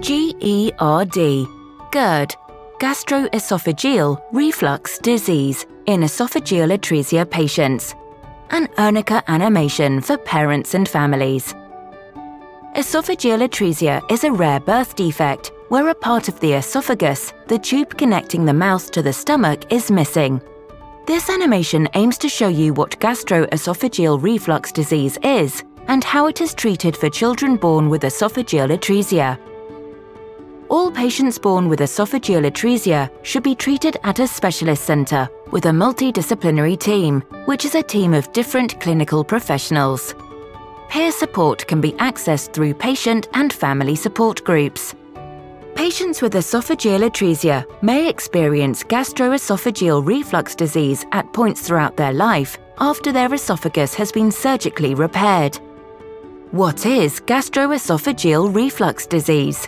GERD, GERD, gastroesophageal reflux disease in esophageal atresia patients, an Ernica animation for parents and families. Esophageal atresia is a rare birth defect where a part of the esophagus, the tube connecting the mouth to the stomach, is missing. This animation aims to show you what gastroesophageal reflux disease is and how it is treated for children born with esophageal atresia. All patients born with esophageal atresia should be treated at a specialist centre with a multidisciplinary team, which is a team of different clinical professionals. Peer support can be accessed through patient and family support groups. Patients with esophageal atresia may experience gastroesophageal reflux disease at points throughout their life after their esophagus has been surgically repaired. What is gastroesophageal reflux disease?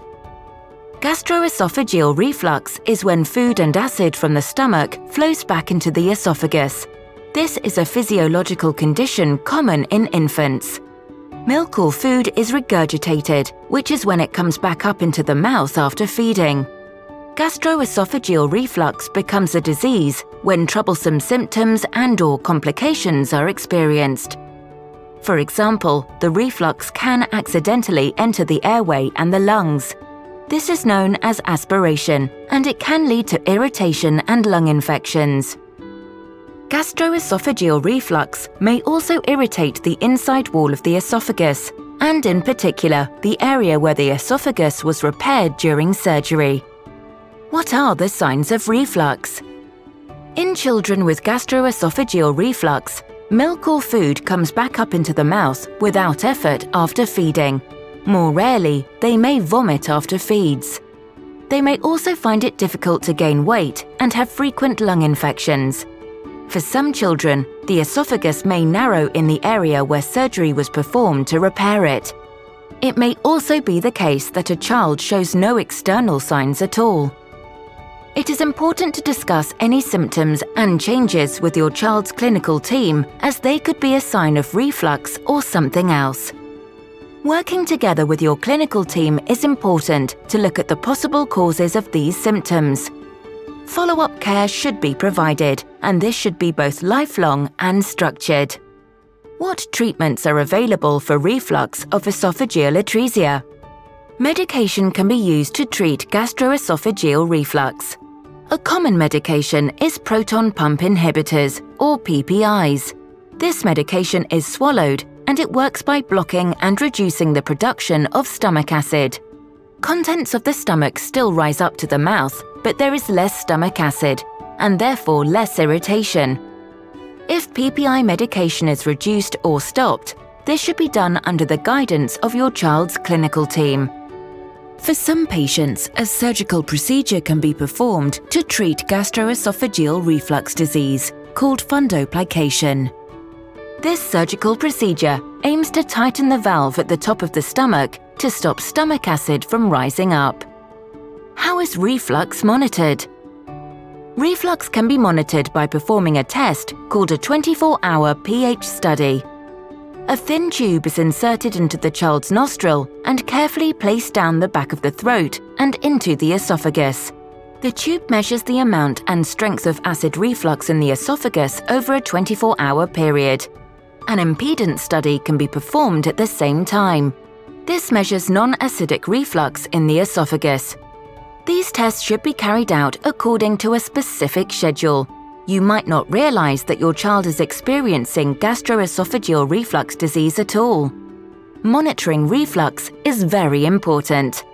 Gastroesophageal reflux is when food and acid from the stomach flows back into the esophagus. This is a physiological condition common in infants. Milk or food is regurgitated, which is when it comes back up into the mouth after feeding. Gastroesophageal reflux becomes a disease when troublesome symptoms and or complications are experienced. For example, the reflux can accidentally enter the airway and the lungs. This is known as aspiration, and it can lead to irritation and lung infections. Gastroesophageal reflux may also irritate the inside wall of the esophagus, and in particular, the area where the esophagus was repaired during surgery. What are the signs of reflux? In children with gastroesophageal reflux, milk or food comes back up into the mouth without effort after feeding. More rarely, they may vomit after feeds. They may also find it difficult to gain weight and have frequent lung infections. For some children, the esophagus may narrow in the area where surgery was performed to repair it. It may also be the case that a child shows no external signs at all. It is important to discuss any symptoms and changes with your child's clinical team as they could be a sign of reflux or something else. Working together with your clinical team is important to look at the possible causes of these symptoms follow up care should be provided, and this should be both lifelong and structured. What treatments are available for reflux of esophageal atresia? Medication can be used to treat gastroesophageal reflux. A common medication is proton pump inhibitors, or PPIs. This medication is swallowed and it works by blocking and reducing the production of stomach acid. Contents of the stomach still rise up to the mouth, but there is less stomach acid, and therefore less irritation. If PPI medication is reduced or stopped, this should be done under the guidance of your child's clinical team. For some patients, a surgical procedure can be performed to treat gastroesophageal reflux disease, called fundoplication. This surgical procedure aims to tighten the valve at the top of the stomach to stop stomach acid from rising up. How is reflux monitored? Reflux can be monitored by performing a test called a 24-hour pH study. A thin tube is inserted into the child's nostril and carefully placed down the back of the throat and into the esophagus. The tube measures the amount and strength of acid reflux in the esophagus over a 24-hour period. An impedance study can be performed at the same time. This measures non-acidic reflux in the esophagus, these tests should be carried out according to a specific schedule. You might not realize that your child is experiencing gastroesophageal reflux disease at all. Monitoring reflux is very important.